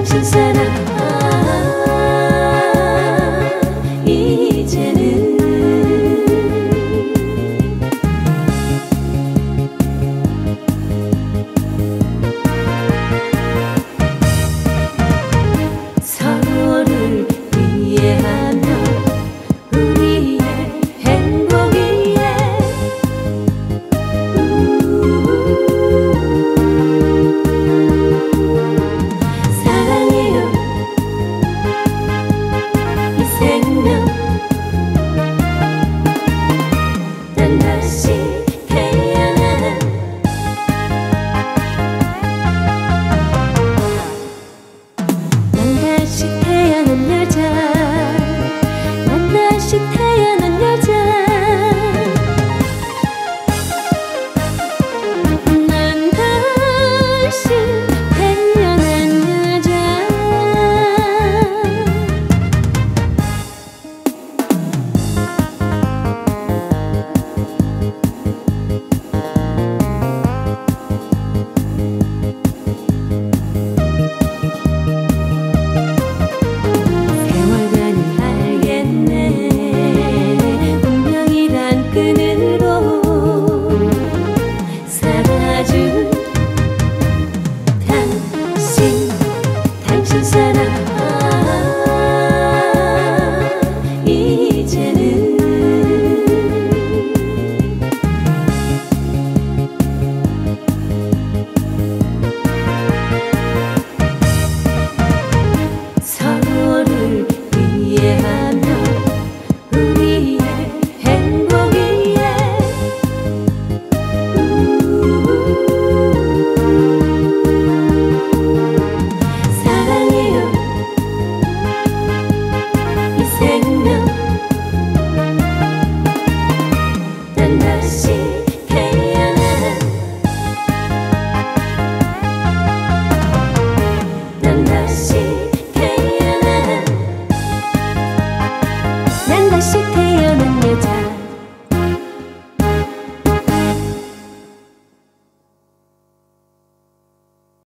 Jackson said. 今天